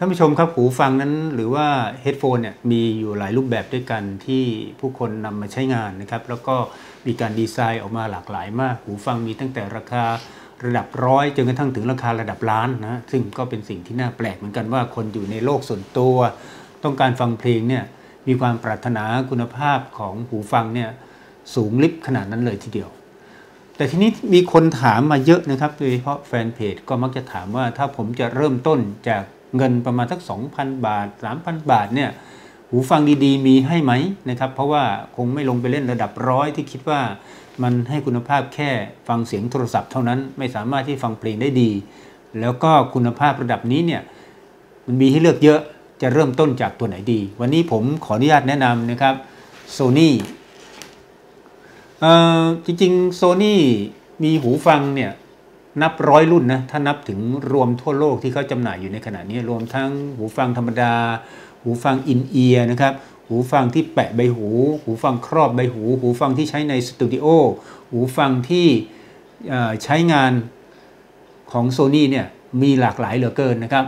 ท่านผู้ชมครับหูฟังนั้นหรือว่าเฮดโฟนเนี่ยมีอยู่หลายรูปแบบด้วยกันที่ผู้คนนำมาใช้งานนะครับ แล้วก็มีการดีไซน์ออกมาหลากหลายมาก หูฟังมีตั้งแต่ราคาระดับร้อยจนกระทั่งถึงราคาระดับล้านนะซึ่งก็เป็นสิ่งที่น่าแปลกเหมือนกันว่าคนอยู่ในโลกส่วนตัว ต้องการฟังเพลงเนี่ยมีความปรารถนาคุณภาพของหูฟังเนี่ยสูงลิบขนาดนั้นเลยทีเดียว แต่ทีนี้มีคนถามมาเยอะนะครับโดยเฉพาะแฟนเพจก็มักจะถามว่าถ้าผมจะเริ่มต้นจาก เงินประมาณสัก 2,000 บาท 3,000 บาทเนี่ยหูฟังดีๆ มีให้ไหมนะครับเพราะว่าคงไม่ลงไปเล่นระดับร้อยที่คิดว่ามันให้คุณภาพแค่ฟังเสียงโทรศัพท์เท่านั้นไม่สามารถที่ฟังเพลงได้ดี แล้วก็คุณภาพระดับนี้เนี่ยมันมีให้เลือกเยอะจะเริ่มต้นจากตัวไหนดี วันนี้ผมขออนุญาตแนะนำนะครับ Sony จริงๆโซนี่มีหูฟังเนี่ย นับร้อยรุ่นนะถ้านับถึงรวมทั่วโลกที่เขาจำหน่ายอยู่ในขณะนี้รวมทั้งหูฟังธรรมดา หูฟัง in-ear นะครับหูฟังที่แปะใบหู หูฟังครอบใบหู หูฟังที่ใช้ในสตูดิโอหูฟังที่ใช้งานของโซนี่เนี่ยมีหลากหลายเหลือเกินนะครับ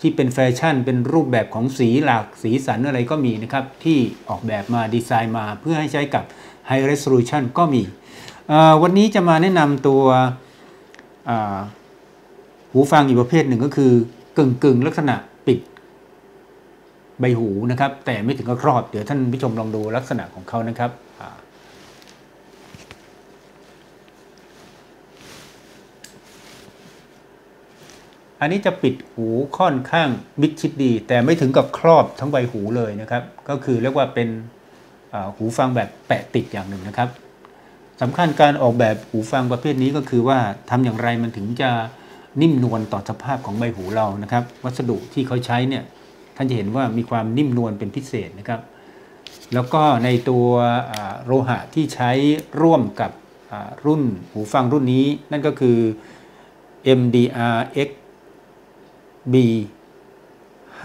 ที่เป็นแฟชั่นเป็นรูปแบบของสีหลากสีสันอะไรก็มีนะครับ ที่ออกแบบมาดีไซน์มาเพื่อให้ใช้กับ High Resolution ก็มี วันนี้จะมาแนะนำตัว หูฟังอีกประเภทหนึ่งก็คือกึ่งกึ่งลักษณะปิดใบหูนะครับ แต่ไม่ถึงกับครอบ เดี๋ยวท่านผู้ชมลองดูลักษณะของเขานะครับอันนี้จะปิดหูค่อนข้างมิดชิดดี แต่ไม่ถึงกับครอบทั้งใบหูเลยนะครับ ก็คือเรียกว่าเป็นหูฟังแบบแปะติดอย่างหนึ่งนะครับ สำคัญการออกแบบหูฟังประเภทนี้ก็คือว่าทำอย่างไรมันถึงจะนิ่มนวลต่อสภาพของใบหูเรานะครับ วัสดุที่เขาใช้เนี่ยท่านจะเห็นว่ามีความนิ่มนวลเป็นพิเศษนะครับ แล้วก็ในตัวโลหะที่ใช้ร่วมกับรุ่นหูฟังรุ่นนี้นั่นก็คือ MDR XB 5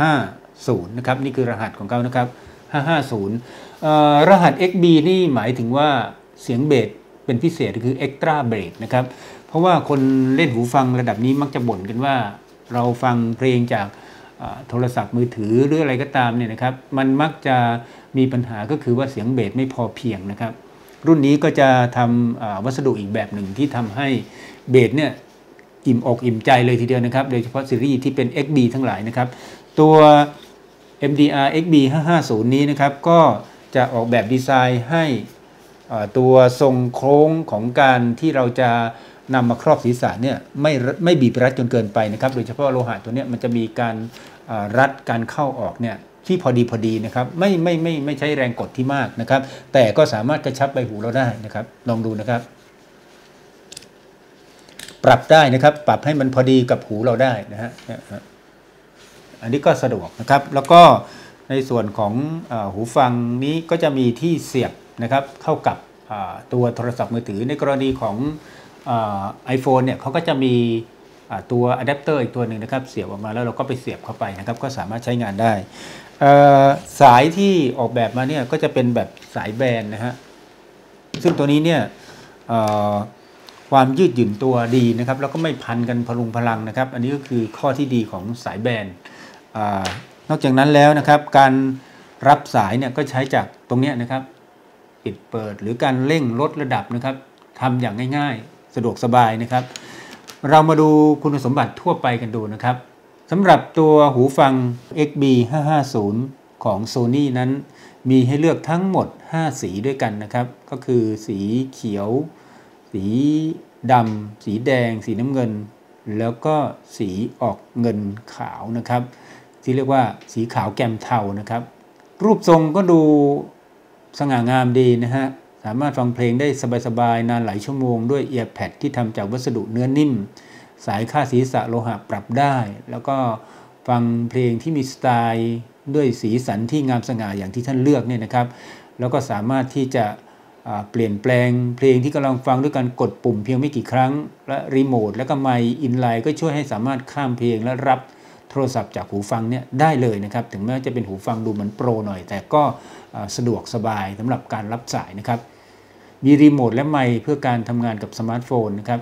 50 นะครับ นี่คือรหัสของเขานะครับ 550 รหัส XB นี่หมายถึงว่าเสียงเบสเป็นพิเศษคือ Extra b a s นะครับ เพราะว่าคนเล่นหูฟังระดับนี้มักจะบ่นกันว่า เราฟังเพลงจากโทรศัพท์มือถือหรืออะไรก็ตามเนี่ยนะครับ มันมักจะมีปัญหาก็คือว่าเสียงเบสไม่พอเพียงนะครับ รุ่นนี้ก็จะทำวัสดุอีกแบบหนึ่งที่ทำให้เบสเนี่ยอิ่มอกอิ่มใจเลยทีเดียวนะครับ โดยเฉพาะซีรีส์ที่เป็น XB ทั้งหลายนะครับ ตัว MDR XB 550นี้นะครับ ก็จะออกแบบดีไซน์ให้ตัวทรงโค้งของการที่เราจะนำมาครอบศีรษะเนี่ยไม่ไม่บีบรัดจนเกินไปนะครับ โดยเฉพาะโลหะตัวนี้มันจะมีการรัดการเข้าออกเนี่ยที่พอดีพอดีนะครับไม่ไม่ไม่ไม่ใช้แรงกดที่มากนะครับ แต่ก็สามารถกระชับใบหูเราได้นะครับ ลองดูนะครับ ปรับได้นะครับ ปรับให้มันพอดีกับหูเราได้นะฮะ อันนี้ก็สะดวกนะครับ แล้วก็ในส่วนของอหูฟังนี้ก็จะมีที่เสียบนะครับเข้ากับตัวโทรศัพท์มือถือในกรณีของไอโฟนเนี่ยเขาก็จะมีตัวอะแดปเตอร์อีกตัวหนึ่งนะครับ เสียบออกมาแล้วเราก็ไปเสียบเข้าไปนะครับ ก็สามารถใช้งานได้ สายที่ออกแบบมาเนี่ยก็จะเป็นแบบสายแบนนะฮะซึ่งตัวนี้เนี่ยความยืดหยุ่นตัวดีนะครับ แล้วก็ไม่พันกันพลุงพลังนะครับ อันนี้ก็คือข้อที่ดีของสายแบน นอกจากนั้นแล้วนะครับการรับสายเนี่ยก็ใช้จากตรงนี้นะครับปิดเปิดหรือการเร่งลดระดับนะครับทำอย่างง่ายๆ สะดวกสบายนะครับ เรามาดูคุณสมบัติทั่วไปกันดูนะครับสำหรับตัวหูฟัง XB 550ของ Sony นั้น มีให้เลือกทั้งหมด 5 สีด้วยกันนะครับ ก็คือสีเขียว สีดำสีแดง สีน้ำเงิน แล้วก็สีออกเงินขาวนะครับ ที่เรียกว่าสีขาวแกมเทานะครับ รูปทรงก็ดูสง่างามดีนะฮะ สามารถฟังเพลงได้สบายๆ นานหลายชั่วโมงด้วยเอียร์แพดที่ทำจากวัสดุเนื้อนิ่ม สายค่าศีรษะโลหะปรับได้ แล้วก็ฟังเพลงที่มีสไตล์ด้วยสีสันที่งามสง่าอย่างที่ท่านเลือกเนี่ยนะครับ แล้วก็สามารถที่จะเปลี่ยนแปลงเพลงที่กำลังฟังด้วยการกดปุ่มเพียงไม่กี่ครั้ง และรีโมทและก็ไมค์อินไลน์ก็ช่วยให้สามารถข้ามเพลงและรับ โทรศัพท์จากหูฟังเนี่ยได้เลยนะครับ ถึงแม้จะเป็นหูฟังดูเหมือนโปรหน่อย แต่ก็สะดวกสบายสำหรับการรับสายนะครับ มีรีโมทและไมค์เพื่อการทำงานกับสมาร์ทโฟนนะครับ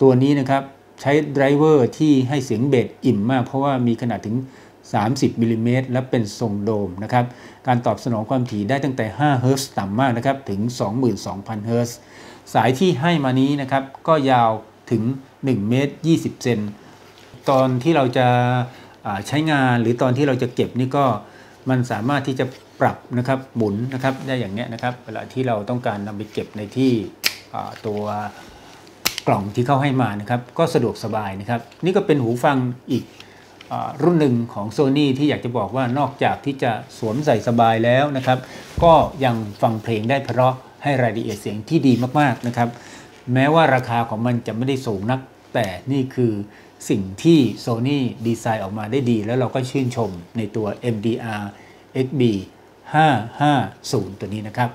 ตัวนี้นะครับใช้ driver ที่ให้เสียงเบสอิ่มมาก เพราะว่ามีขนาดถึง 30มิลลิเมตรและเป็นทรงโดมนะครับ การตอบสนองความถี่ได้ตั้งแต่5เฮิร์ตซ์ต่ำมากนะครับ ถึง 22,000เฮิร์ตซ์สายที่ให้มานี้นะครับ ก็ยาวถึง 1 เมตร 20 เซน ตอนที่เราจะใช้งานหรือตอนที่เราจะเก็บนี่ก็มันสามารถที่จะปรับนะครับหมุนนะครับได้อย่างเนี้ยนะครับ เวลาที่เราต้องการนำไปเก็บในที่ตัวกล่องที่เขาให้มานะครับก็สะดวกสบายนะครับ นี่ก็เป็นหูฟังอีกอรุ่นหนึ่งของ Sony ที่อยากจะบอกว่านอกจากที่จะสวมใส่สบายแล้วนะครับ ก็ยังฟังเพลงได้เพราะให้รายละเอียดเสียงที่ดีมากๆนะครับ แม้ว่าราคาของมันจะไม่ได้สูงนัก แต่นี่คือ สิ่งที่ Sony ดีไซน์ออกมาได้ดี แล้วเราก็ชื่นชมในตัว MDR XB 550 ตัวนี้นะครับ